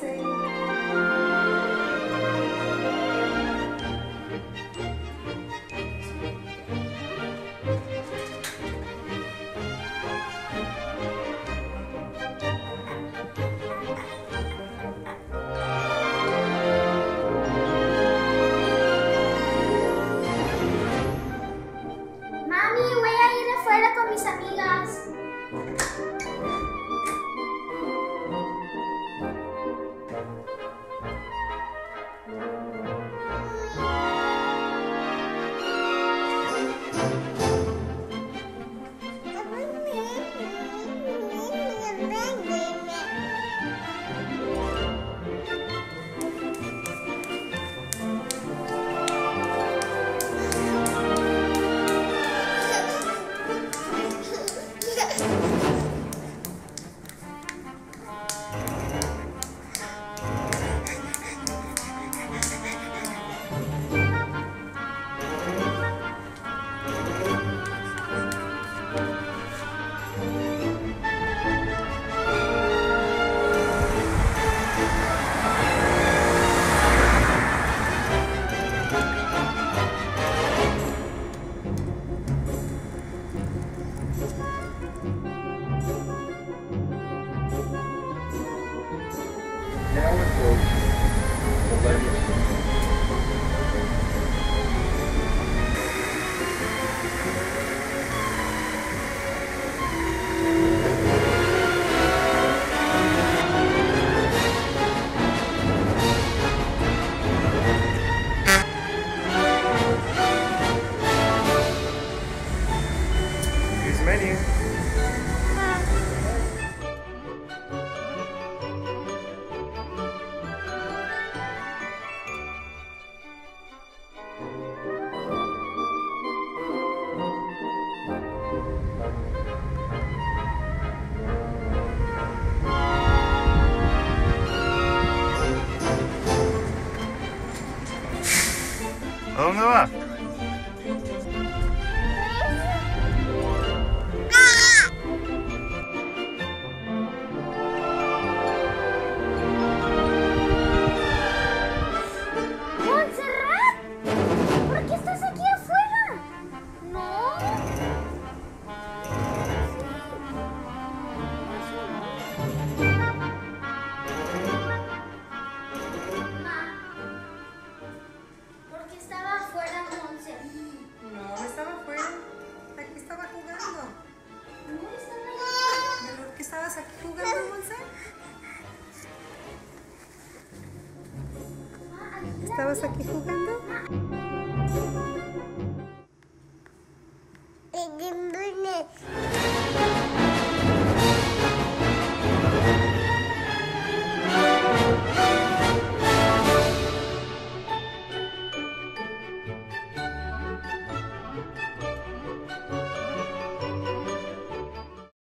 Say now approach the legislature. 動んは estabas aquí jugando?